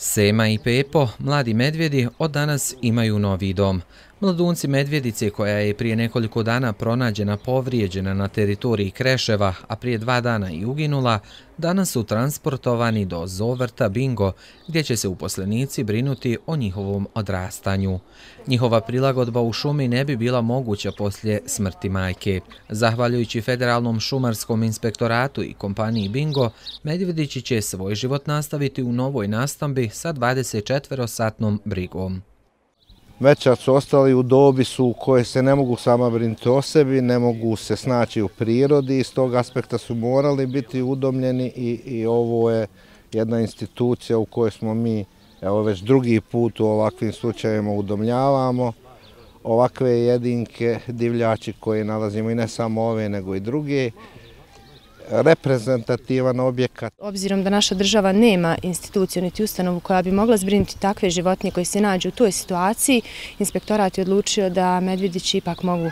Sema i Pepo, mladi medvjedi, od danas imaju novi dom. Mladunci medvjedice koja je prije nekoliko dana pronađena povrijeđena na teritoriji Kreševa, a prije dva dana i uginula, danas su transportovani do Zovrta Bingo, gdje će se uposlenici brinuti o njihovom odrastanju. Njihova prilagodba u šumi ne bi bila moguća poslije smrti majke. Zahvaljujući Federalnom šumarskom inspektoratu i kompaniji Bingo, medvjedići će svoj život nastaviti u novoj nastambi sa 24-satnom brigom. Veća su ostali u dobi su u koje se ne mogu sama brinuti o sebi, ne mogu se snaći u prirodi, iz tog aspekta su morali biti udomljeni i, i ovo je jedna institucija u kojoj smo mi evo već drugi put u ovakvim slučajima udomljavamo. Ovakve jedinke divljači koje nalazimo i ne samo ove nego i druge reprezentativan objekat. Obzirom da naša država nema instituciju niti ustanovu koja bi mogla zbrinuti takve životinje koje se nađu u toj situaciji, inspektorat je odlučio da medvjedići ipak mogu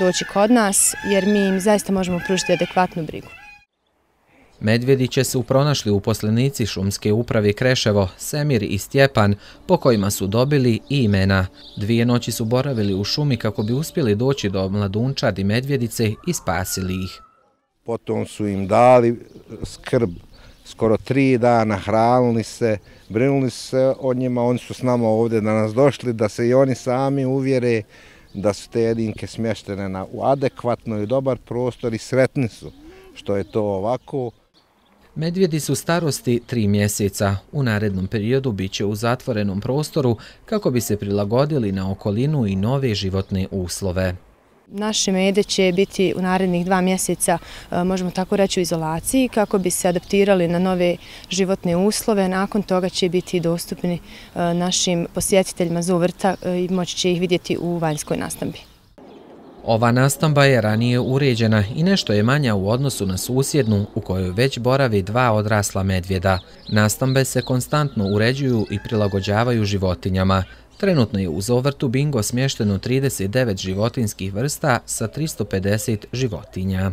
doći kod nas jer mi im zaista možemo pružiti adekvatnu brigu. Medvjedi će se upronašli u poslenici šumske uprave Kreševo, Semir i Stjepan, po kojima su dobili i imena. Dvije noći su boravili u šumi kako bi uspjeli doći do mladunčadi medvjedice i spasili ih potom su im dali skrb skoro tri dana, hranili se, brinuli se o njima, oni su s nama ovdje danas došli da se i oni sami uvjere da su te jedinke smještene na, u adekvatno i dobar prostor i sretni su što je to ovako. Medvjedi su starosti tri mjeseca. U narednom periodu bit će u zatvorenom prostoru kako bi se prilagodili na okolinu i nove životne uslove. Naše mede će biti u narednih dva mjeseca, e, možemo tako reći, u izolaciji kako bi se adaptirali na nove životne uslove. Nakon toga će biti dostupni e, našim posjetiteljima Zuvrta e, i moći će ih vidjeti u vanjskoj nastambi. Ova nastamba je ranije uređena i nešto je manja u odnosu na susjednu u kojoj već boravi dva odrasla medvjeda. Nastambe se konstantno uređuju i prilagođavaju životinjama. Trenutno je u Zovrtu Bingo smješteno 39 životinskih vrsta sa 350 životinja.